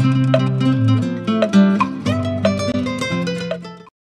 Música